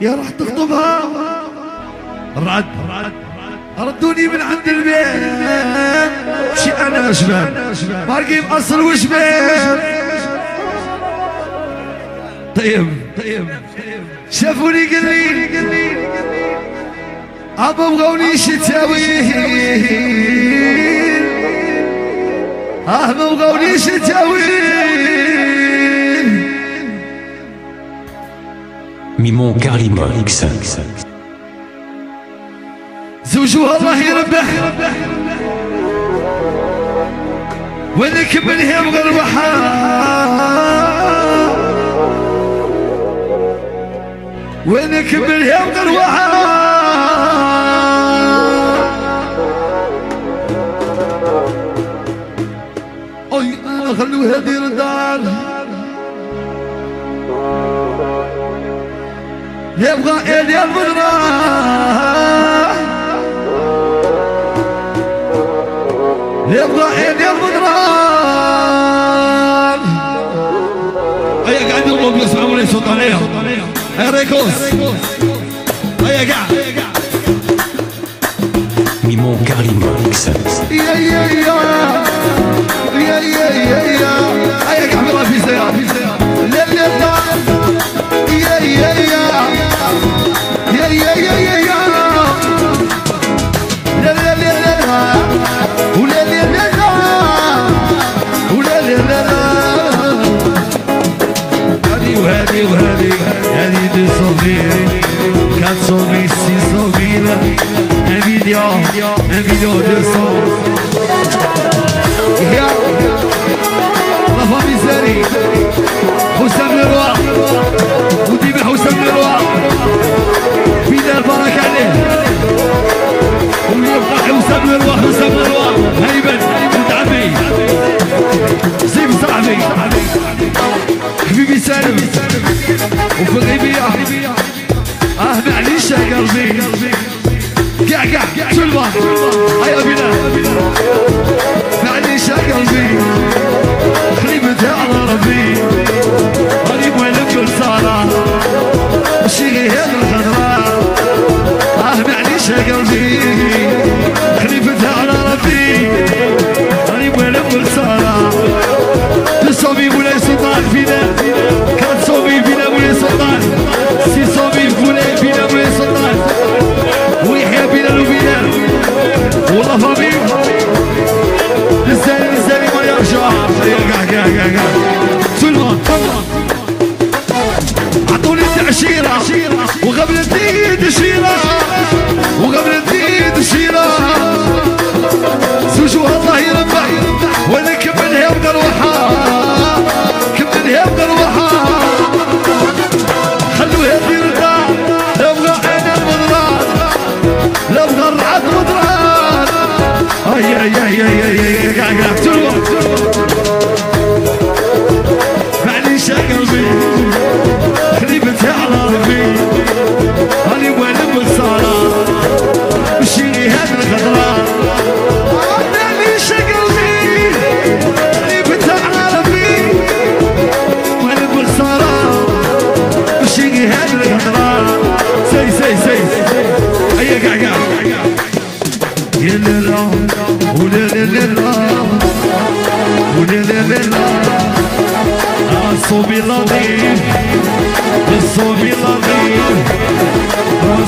يا راح تخطبها. رد. ردوني من عند البيت. شي أنا شباب باقي بأصل وشباب طيب طيب. شافوني قال لي ابا بغوني شتاوي آه بغوني شتاوي ميمون كاري ماكس زوجو الله يربح. وأنا كبنها مغربحة. وأنا كبنها مغربحة. خلوا هذه الدار يبغى ايدي البدراح يبغى ايدي البدراح هيا قاعد يرمق يسمع مني سلطانيه هيا ريكوس هيا قاعد Mimon Karim Mix. Yeah, yeah, yeah. Yeah, yeah, yeah, yeah. هيا قاعد في زيارة صاحبي حبيبي سالم وفي الغيبية آه معليش يا قلبي. قاع قاع سلوى. هيا بنا معليش يا قلبي. خليبتها على ربي. غريب وين كل صالة مشي غير الخضراء آه معليش يا قلبي. over me.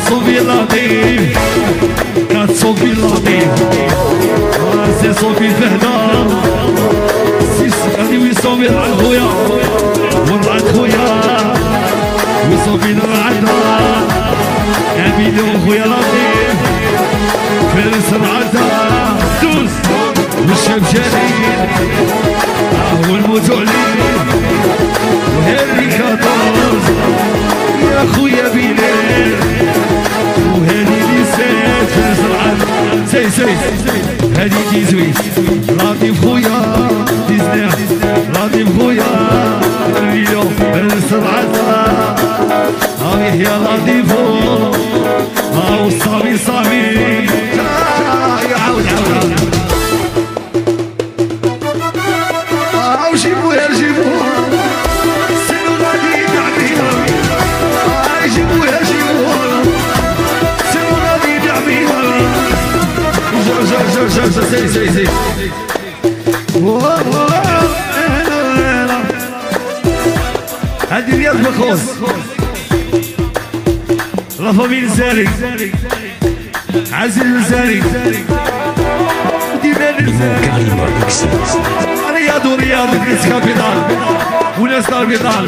نصو بلادي نصو بلادي سي صوفي فهدا سي سكاني ويصوفي على خويا ورعد خويا ويصوفي نرعدنا عبيدي لطيف فارس رعدنا دوز والشمشانين Jesus. Ready, Jesus. سي سي سي هادي رياض بخوص لا فاميل الزاري عزيز الزاري ديما الزاري Karim X. رياض ورياض ناس كابيتال وناس دار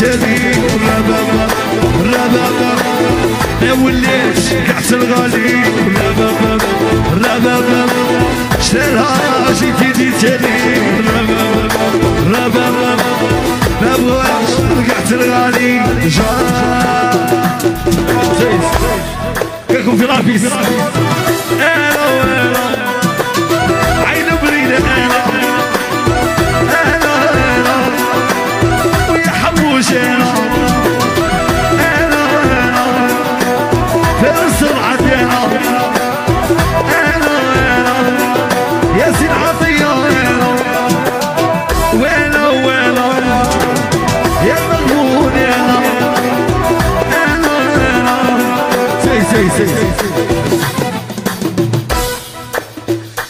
تاني ربابا ربابا ما وليش كاس الغالي ربابا ربابا شيلها جيتي دي تاني ربابا ربابا ما بغاش كاس الغالي جا كاكم في لابيس أنا وأنا سي سي سي سي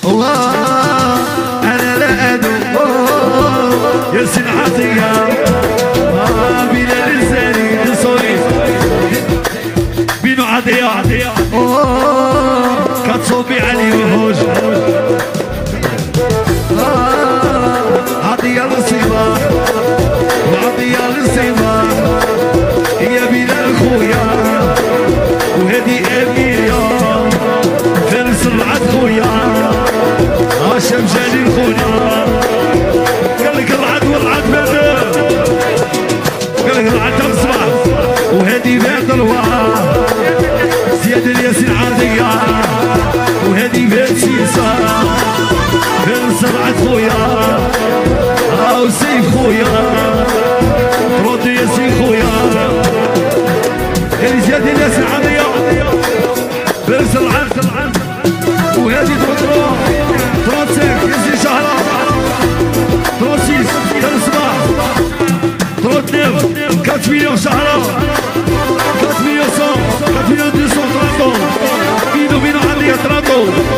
الله أنا لا ادو يا سيد عطيه آه، بلا لساني أوه، العد خويا. هاو سيف خويا. رد ياسين خويا. هذه زياد الياسين عادية فارس العد وهذه تروح تروتسك يزي شهرة. تروسيس تنسبح تروتنيف 4 مليون شهرة. 4 مليون 100 4 مليون 200 30 بينو بينو عندي 30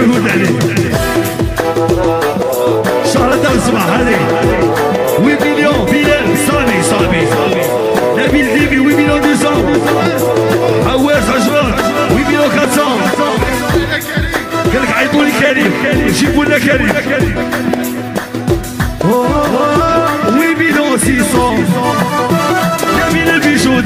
ونموت عليه شهرة تصبح هذه 8 مليون بلال صاني صاحبي نبيل ديبي 8 مليون 200 حواس عجبان 8 مليون 400 قال لك عيطوا لي كريم جيبوا لنا كريم وي بيدون سيسون جميل البيجو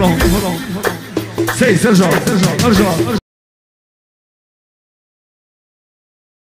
Sei, on, hold on. Say, Sérgio, Sérgio, Sérgio.